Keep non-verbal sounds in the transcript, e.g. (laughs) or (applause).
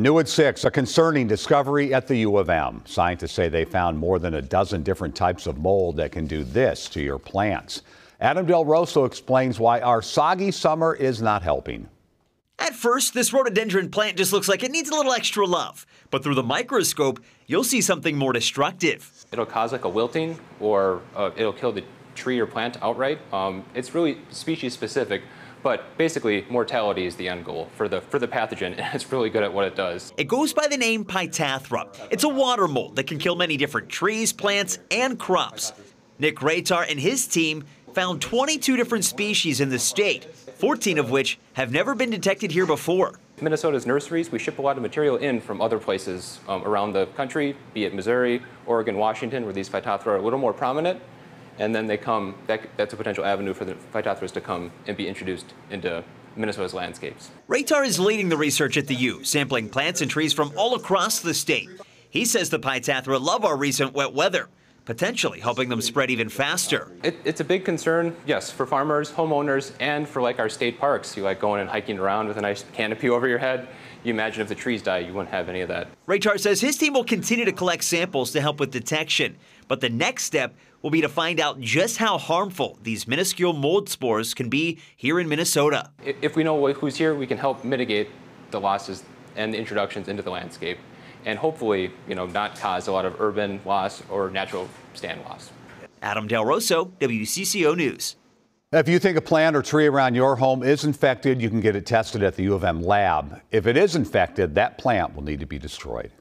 New at 6, a concerning discovery at the U of M. Scientists say they found more than a dozen different types of mold that can do this to your plants. Adam Del Rosso explains why our soggy summer is not helping. At first, this rhododendron plant just looks like it needs a little extra love. But through the microscope, you'll see something more destructive. It'll cause like a wilting or uh, it'll kill the tree or plant outright. Um, it's really species specific, but basically mortality is the end goal for the, for the pathogen, (laughs) and it's really good at what it does. It goes by the name Phytophthora. It's a water mold that can kill many different trees, plants, and crops. Nick Rajtar and his team found 22 different species in the state, 14 of which have never been detected here before. Minnesota's nurseries, we ship a lot of material in from other places um, around the country, be it Missouri, Oregon, Washington, where these phytophthora are a little more prominent. And then they come, that, that's a potential avenue for the phytophthora to come and be introduced into Minnesota's landscapes. Rajtar is leading the research at the U, sampling plants and trees from all across the state. He says the phytophthora love our recent wet weather potentially helping them spread even faster. It, it's a big concern, yes, for farmers, homeowners, and for like our state parks. You like going and hiking around with a nice canopy over your head. You imagine if the trees die, you wouldn't have any of that. Rajtar says his team will continue to collect samples to help with detection, but the next step will be to find out just how harmful these minuscule mold spores can be here in Minnesota. If we know who's here, we can help mitigate the losses and the introductions into the landscape and hopefully, you know, not cause a lot of urban loss or natural stand loss. Adam Del Rosso, WCCO News. If you think a plant or tree around your home is infected, you can get it tested at the U of M lab. If it is infected, that plant will need to be destroyed.